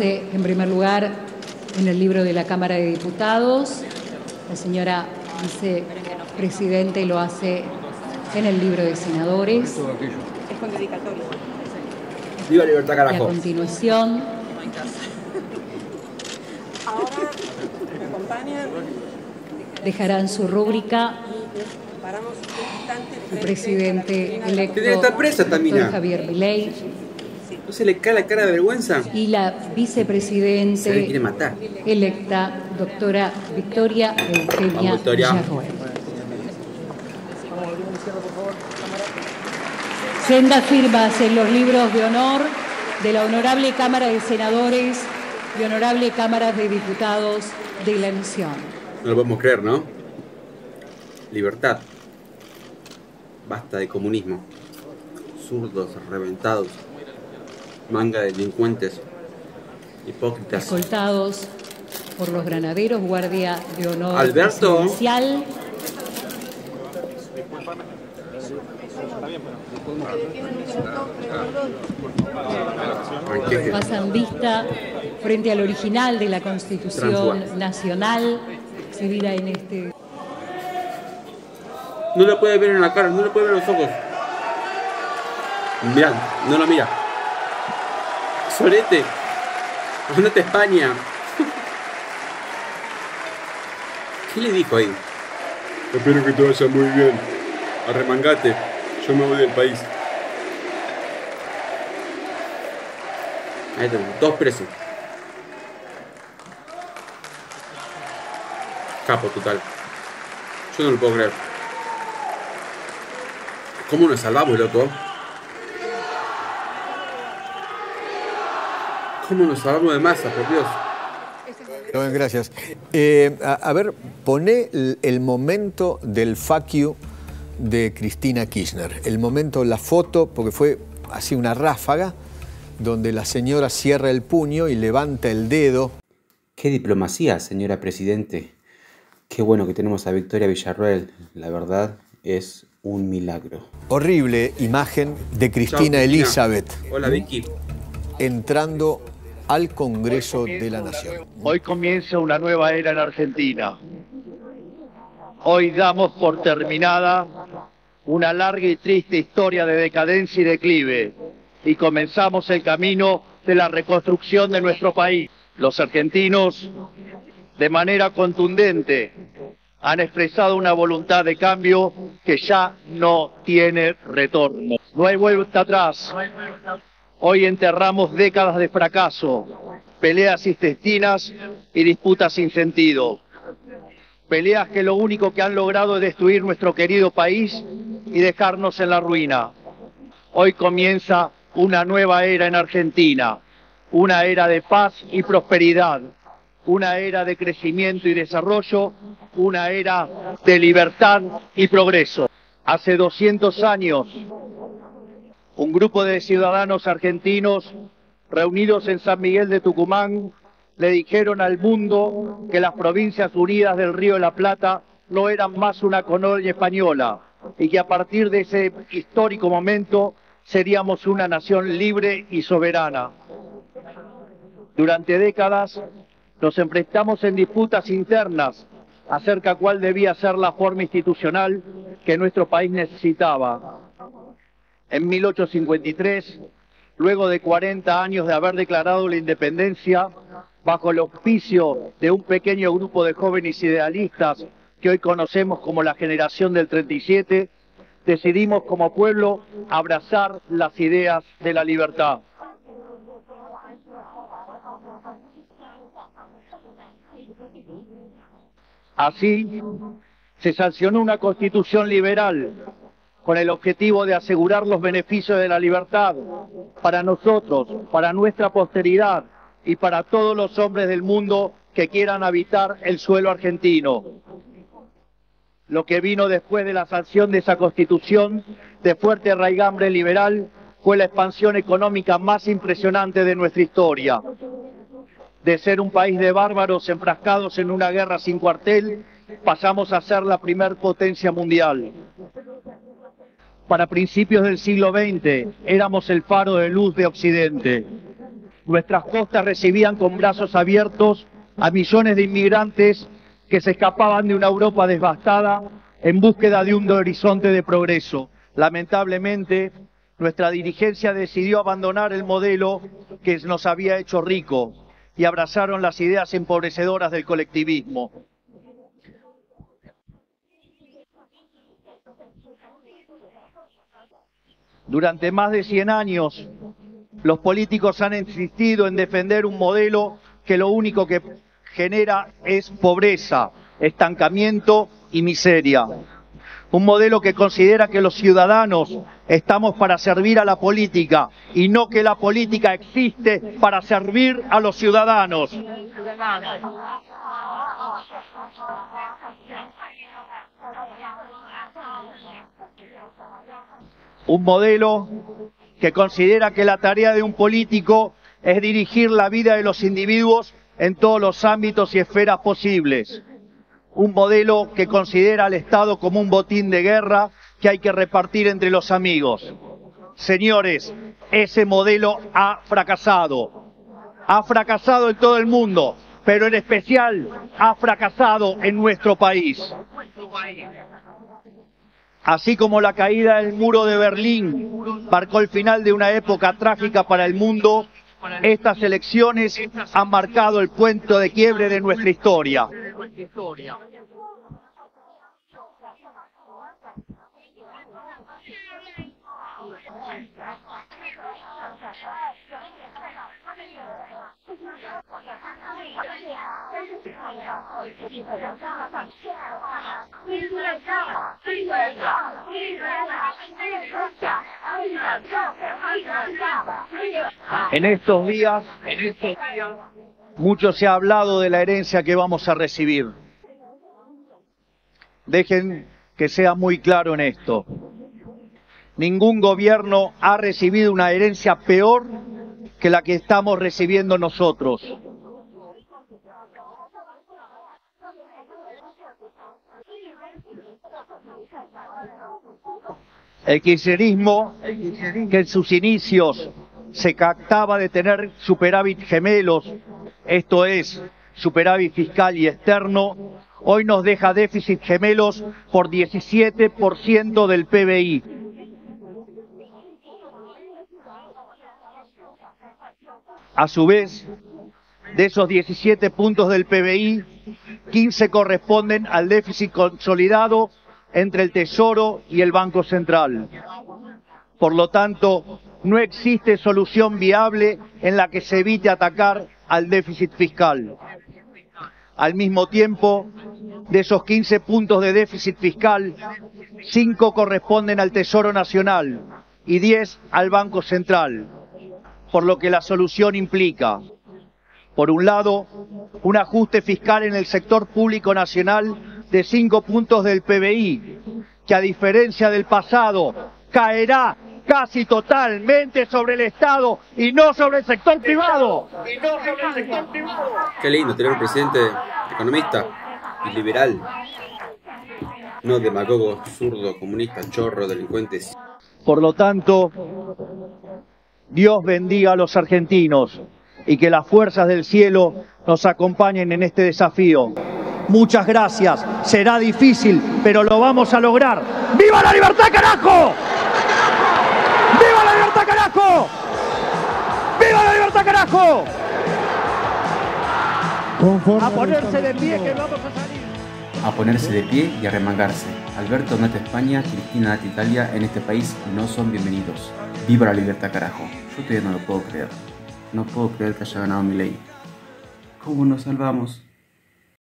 En primer lugar, en el libro de la Cámara de Diputados, la señora vicepresidente lo hace en el libro de senadores. Es con Viva Libertad Carajo. Y a continuación. Ahora me acompañan. Dejarán su rúbrica el presidente electo Javier Milei ¿No se le cae la cara de vergüenza? Y la vicepresidente se quiere matar. electa, doctora Victoria Eugenia Villarroel. Senda firmas en los libros de honor de la Honorable Cámara de Senadores y Honorable Cámara de Diputados de la Nación. No lo podemos creer, ¿no? Libertad. Basta de comunismo. Zurdos, reventados. Manga de delincuentes. Hipócritas. Escoltados por los granaderos, guardia de honor Alberto. presidencial. Pasan vista frente al original de la Constitución Nacional, exhibida en este. No le puede ver en la cara, no le puede ver en los ojos. Mira, no lo mira. Solete, andate a España. ¿Qué le dijo ahí? Espero que te vaya muy bien. Arremangate, yo me voy del país. Ahí tenemos, dos presos. Capo total. Yo no lo puedo creer. ¿Cómo nos salvamos, loco? ¿Cómo nos salvamos de masa, por Dios? Gracias. Eh, a, ver, pone el, momento del you de Cristina Kirchner. El momento, la foto, porque fue así una ráfaga, donde la señora cierra el puño y levanta el dedo. Qué diplomacia, señora Presidente. Qué bueno que tenemos a Victoria Villarroel. La verdad es un milagro. Horrible imagen de Cristina Elizabeth. Hola, Vicky. Entrando al Congreso de la Nación. Hoy comienza una nueva era en Argentina. Hoy damos por terminada una larga y triste historia de decadencia y declive y comenzamos el camino de la reconstrucción de nuestro país. Los argentinos, de manera contundente, han expresado una voluntad de cambio que ya no tiene retorno. No hay vuelta atrás. Hoy enterramos décadas de fracaso, peleas intestinas y disputas sin sentido. Peleas que lo único que han logrado es destruir nuestro querido país y dejarnos en la ruina. Hoy comienza una nueva era en Argentina, una era de paz y prosperidad, una era de crecimiento y desarrollo, una era de libertad y progreso. Hace 200 años, un grupo de ciudadanos argentinos reunidos en San Miguel de Tucumán le dijeron al mundo que las provincias unidas del Río de la Plata no eran más una colonia española y que a partir de ese histórico momento seríamos una nación libre y soberana. Durante décadas nos enfrentamos en disputas internas acerca cuál debía ser la forma institucional que nuestro país necesitaba. En 1853, luego de 40 años de haber declarado la independencia, bajo el auspicio de un pequeño grupo de jóvenes idealistas que hoy conocemos como la generación del 37, decidimos como pueblo abrazar las ideas de la libertad. Así, se sancionó una constitución liberal con el objetivo de asegurar los beneficios de la libertad para nosotros, para nuestra posteridad y para todos los hombres del mundo que quieran habitar el suelo argentino. Lo que vino después de la sanción de esa constitución de fuerte raigambre liberal fue la expansión económica más impresionante de nuestra historia. De ser un país de bárbaros enfrascados en una guerra sin cuartel, pasamos a ser la primer potencia mundial. Para principios del siglo XX éramos el faro de luz de Occidente. nuestras costas recibían con brazos abiertos a millones de inmigrantes que se escapaban de una Europa devastada en búsqueda de un horizonte de progreso. Lamentablemente, nuestra dirigencia decidió abandonar el modelo que nos había hecho rico y abrazaron las ideas empobrecedoras del colectivismo. Durante más de 100 años, los políticos han insistido en defender un modelo que lo único que genera es pobreza, estancamiento y miseria. Un modelo que considera que los ciudadanos estamos para servir a la política y no que la política existe para servir a los ciudadanos. Un modelo que considera que la tarea de un político es dirigir la vida de los individuos en todos los ámbitos y esferas posibles. Un modelo que considera al Estado como un botín de guerra que hay que repartir entre los amigos. Señores, ese modelo ha fracasado. Ha fracasado en todo el mundo, pero en especial ha fracasado en nuestro país. Así como la caída del muro de Berlín marcó el final de una época trágica para el mundo, estas elecciones han marcado el punto de quiebre de nuestra historia. En estos días, en estos días, mucho se ha hablado de la herencia que vamos a recibir. Dejen que sea muy claro en esto. Ningún gobierno ha recibido una herencia peor que la que estamos recibiendo nosotros. El kirchnerismo, que en sus inicios se captaba de tener superávit gemelos, esto es, superávit fiscal y externo, hoy nos deja déficit gemelos por 17% del PBI. A su vez, de esos 17 puntos del PBI, 15 corresponden al déficit consolidado entre el Tesoro y el Banco Central. Por lo tanto, no existe solución viable en la que se evite atacar al déficit fiscal. Al mismo tiempo, de esos 15 puntos de déficit fiscal, 5 corresponden al Tesoro Nacional y 10 al Banco Central, por lo que la solución implica, por un lado, un ajuste fiscal en el sector público nacional de 5 puntos del PBI, que a diferencia del pasado caerá casi totalmente sobre el Estado y no sobre el sector privado. Y no sobre el sector privado. Qué lindo tener un presidente economista y liberal. No demagogo, zurdo, comunista, chorro, delincuentes. Por lo tanto, Dios bendiga a los argentinos y que las fuerzas del cielo nos acompañen en este desafío. Muchas gracias. Será difícil, pero lo vamos a lograr. ¡Viva la libertad, carajo! ¡Viva la libertad, carajo! ¡Viva la libertad, carajo! A ponerse de pie que vamos a salir. A ponerse de pie y a remangarse. Alberto Nata España, Cristina Nata Italia, en este país no son bienvenidos. ¡Viva la libertad, carajo! Yo todavía no lo puedo creer. No puedo creer que haya ganado mi ley. ¿Cómo nos salvamos?